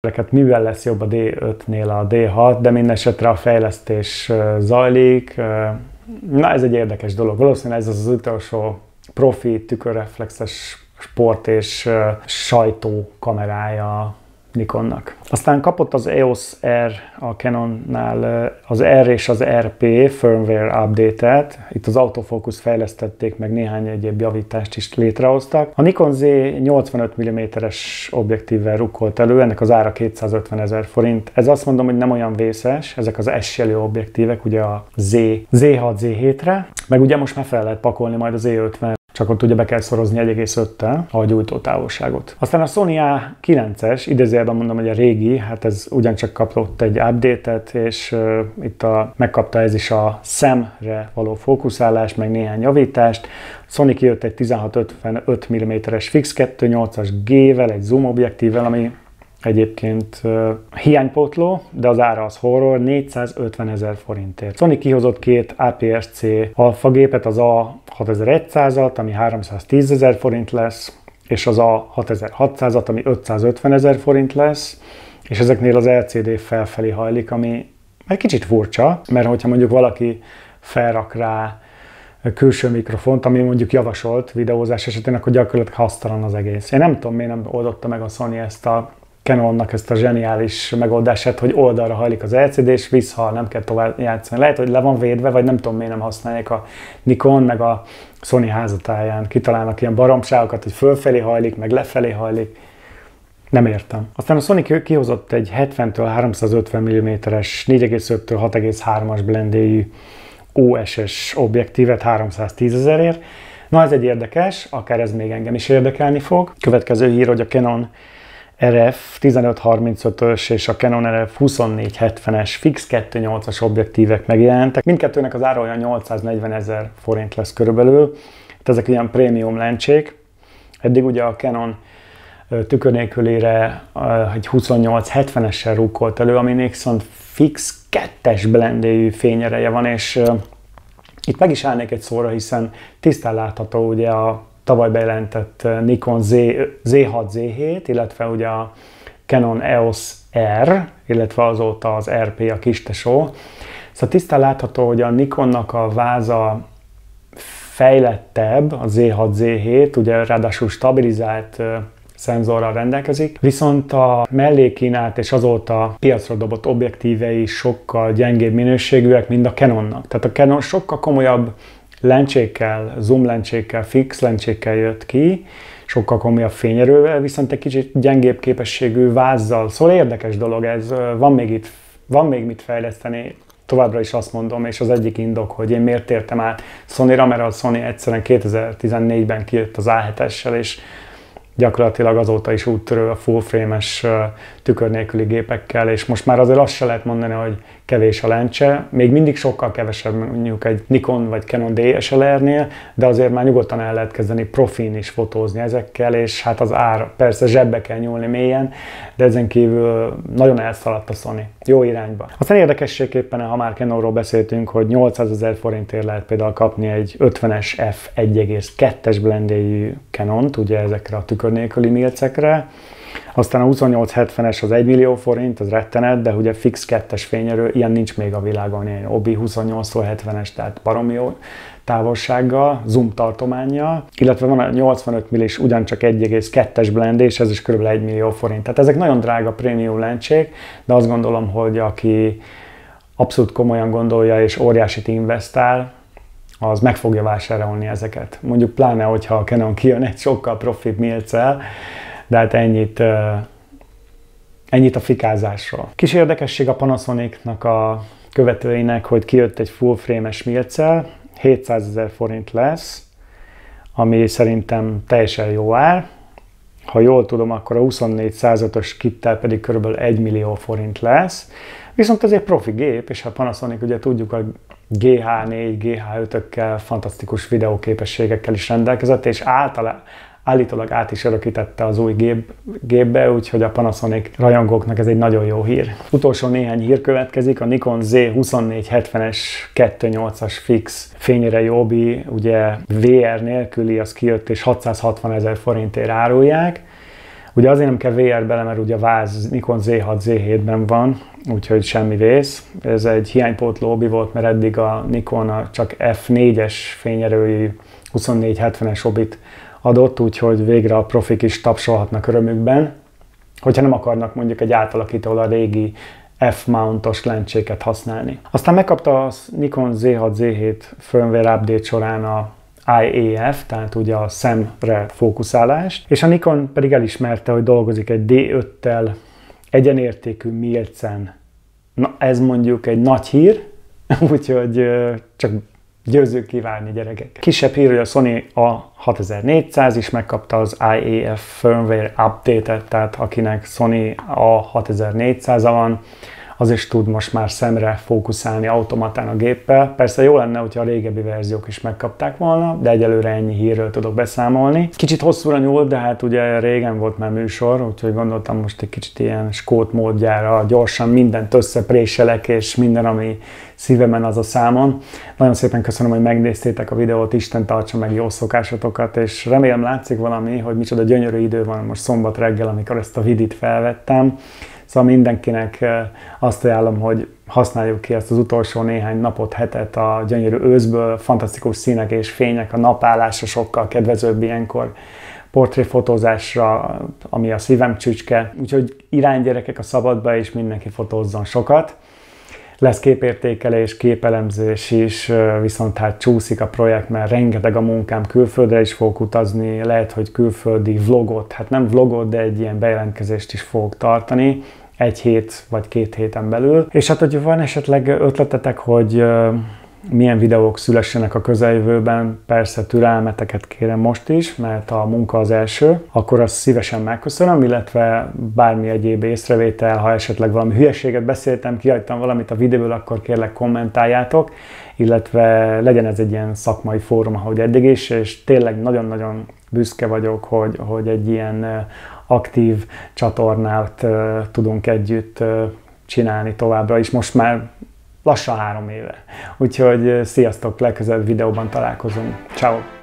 Ezeket mivel lesz jobb a D5-nél a D6, de minden esetre a fejlesztés zajlik. Na, ez egy érdekes dolog. Valószínűleg ez az, az utolsó profi tükörreflexes sport és sajtó kamerája Nikonnak. Aztán kapott az EOS R a Canonnál az R és az RP firmware update-et. Itt az autofókusz fejlesztették, meg néhány egyéb javítást is létrehoztak. A Nikon Z 85 mm-es objektívvel rukkolt elő, ennek az ára 250 ezer forint. Ez azt mondom, hogy nem olyan vészes, ezek az S jelű objektívek, ugye a Z, Z6, Z7-re, meg ugye most már fel lehet pakolni majd az E50 csak ott ugye be kell szorozni 1,5-tel a gyújtó távolságot. Aztán a Sony A9-es, idézőjelben mondom, hogy a régi, hát ez ugyancsak kapott egy update-et, és uh, itt a, megkapta ez is a szemre való fókuszálás, meg néhány javítást. Sony kijött egy 16-55 mm-es fix 2.8-as G-vel, egy zoom objektívvel, ami egyébként uh, hiánypótló, de az ára az horror, 450 ezer forintért. Sony kihozott két APS-C alfa az A6100-at, ami 310 ezer forint lesz, és az A6600-at, ami 550 ezer forint lesz, és ezeknél az LCD felfelé hajlik, ami egy kicsit furcsa, mert hogyha mondjuk valaki felrak rá külső mikrofont, ami mondjuk javasolt videózás esetén, akkor gyakorlatilag hasztalan az egész. Én nem tudom, miért nem oldotta meg a Sony ezt a Canonnak ezt a zseniális megoldását, hogy oldalra hajlik az LCD, és vissza, nem kell tovább játszani. Lehet, hogy le van védve, vagy nem tudom, miért nem használják a Nikon, meg a Sony házatáján. Kitalálnak ilyen baromságokat, hogy fölfelé hajlik, meg lefelé hajlik. Nem értem. Aztán a Sony kihozott egy 70-től 350 mm-es 4,5-től 6,3-as blendéjű OSS objektívet 310 ezerért. Na ez egy érdekes, akár ez még engem is érdekelni fog. Következő hír, hogy a Canon RF 1535-ös és a Canon RF 2470-es fix 2.8-as objektívek megjelentek. Mindkettőnek az ára olyan 840 ezer forint lesz körülbelül. Itt ezek ilyen prémium lencsék. Eddig ugye a Canon tükör nélkülére egy 2870-essel rúkolt elő, ami viszont fix kettes blendéjű fényereje van, és itt meg is állnék egy szóra, hiszen tisztán látható ugye a tavaly bejelentett eh, Nikon Z, Z6, Z7, illetve ugye a Canon EOS R, illetve azóta az RP a kistesó. Szóval tisztán látható, hogy a Nikonnak a váza fejlettebb, a Z6, Z7, ugye ráadásul stabilizált eh, szenzorral rendelkezik, viszont a mellékínált és azóta piacra dobott objektívei sokkal gyengébb minőségűek, mint a Canonnak. Tehát a Canon sokkal komolyabb lencsékkel, zoom lencsékkel, fix lencsékkel jött ki, sokkal komolyabb fényerővel, viszont egy kicsit gyengébb képességű vázzal. Szóval érdekes dolog ez, van még itt, van még mit fejleszteni, továbbra is azt mondom, és az egyik indok, hogy én miért értem át Sony-ra, mert a Sony egyszerűen 2014-ben kijött az A7-essel, és gyakorlatilag azóta is úttörő a full frame-es tükör nélküli gépekkel, és most már azért azt se lehet mondani, hogy kevés a lencse, még mindig sokkal kevesebb mondjuk egy Nikon vagy Canon DSLR-nél, de azért már nyugodtan el lehet kezdeni profin is fotózni ezekkel, és hát az ár persze zsebbe kell nyúlni mélyen, de ezen kívül nagyon elszaladt a Sony. Jó irányba. Aztán érdekességképpen, ha már Canonról beszéltünk, hogy 800 ezer forintért lehet például kapni egy 50-es f 1,2-es blendéjű Canont, ugye ezekre a tükör nélküli milcekre, aztán a 2870-es az 1 millió forint, az rettenet, de ugye fix kettes fényerő, ilyen nincs még a világon, ilyen OBI 28-70-es, tehát baromi jó távolsággal, zoom tartománya, illetve van a 85 millis ugyancsak 1,2-es blend, és ez is kb. 1 millió forint. Tehát ezek nagyon drága prémium lencsék, de azt gondolom, hogy aki abszolút komolyan gondolja és óriásit investál, az meg fogja vásárolni ezeket. Mondjuk pláne, hogyha a Canon kijön egy sokkal profibb milcel, de hát ennyit, ennyit a fikázásról. Kis érdekesség a Panasonicnak a követőinek, hogy kijött egy full frame-es milcel, 700 ezer forint lesz, ami szerintem teljesen jó ár. Ha jól tudom, akkor a 2405-ös kittel pedig kb. 1 millió forint lesz. Viszont ez egy profi gép, és a Panasonic ugye tudjuk, hogy GH4, GH5-ökkel, fantasztikus videóképességekkel is rendelkezett, és általában állítólag át is örökítette az új gép, gépbe, úgyhogy a Panasonic rajongóknak ez egy nagyon jó hír. Utolsó néhány hír következik, a Nikon Z2470-es 2.8-as fix fényre jobbi, ugye VR nélküli, az kijött és 660 ezer forintért árulják. Ugye azért nem kell VR bele, mert ugye a váz Nikon Z6, Z7-ben van, úgyhogy semmi vész. Ez egy hiánypótló obi volt, mert eddig a Nikon csak F4-es fényerői 24-70-es obit adott, úgyhogy végre a profik is tapsolhatnak örömükben, hogyha nem akarnak mondjuk egy átalakítóval a régi F-mountos lencséket használni. Aztán megkapta a Nikon Z6, Z7 firmware update során a IAF, tehát ugye a szemre fókuszálást, és a Nikon pedig elismerte, hogy dolgozik egy D5-tel egyenértékű Milcen. Na, ez mondjuk egy nagy hír, úgyhogy csak győzők kívánni gyerekek. Kisebb hír, hogy a Sony A6400 is megkapta az IAF firmware update-et, tehát akinek Sony A6400-a van, az is tud most már szemre fókuszálni automatán a géppel. Persze jó lenne, hogyha a régebbi verziók is megkapták volna, de egyelőre ennyi hírről tudok beszámolni. Kicsit hosszúra nyúl, de hát ugye régen volt már műsor, úgyhogy gondoltam most egy kicsit ilyen skót módjára gyorsan mindent összepréselek, és minden, ami szívemen az a számon. Nagyon szépen köszönöm, hogy megnéztétek a videót, Isten tartsa meg jó szokásatokat, és remélem látszik valami, hogy micsoda gyönyörű idő van most szombat reggel, amikor ezt a vidit felvettem. Szóval mindenkinek azt ajánlom, hogy használjuk ki ezt az utolsó néhány napot, hetet a gyönyörű őszből, fantasztikus színek és fények, a napállásra sokkal kedvezőbb ilyenkor portréfotózásra, ami a szívem csücske. Úgyhogy irány gyerekek a szabadba, és mindenki fotózzon sokat. Lesz képértékelés, képelemzés is, viszont hát csúszik a projekt, mert rengeteg a munkám, külföldre is fogok utazni, lehet, hogy külföldi vlogot, hát nem vlogot, de egy ilyen bejelentkezést is fogok tartani, egy hét vagy két héten belül. És hát, hogy van esetleg ötletetek, hogy milyen videók szülessenek a közeljövőben, persze türelmeteket kérem most is, mert a munka az első, akkor azt szívesen megköszönöm, illetve bármi egyéb észrevétel, ha esetleg valami hülyeséget beszéltem, kihagytam valamit a videóból, akkor kérlek kommentáljátok, illetve legyen ez egy ilyen szakmai fórum, ahogy eddig is, és tényleg nagyon-nagyon büszke vagyok, hogy, hogy egy ilyen aktív csatornát tudunk együtt csinálni továbbra is. Most már lassan három éve. Úgyhogy sziasztok, legközelebb videóban találkozunk. Ciao.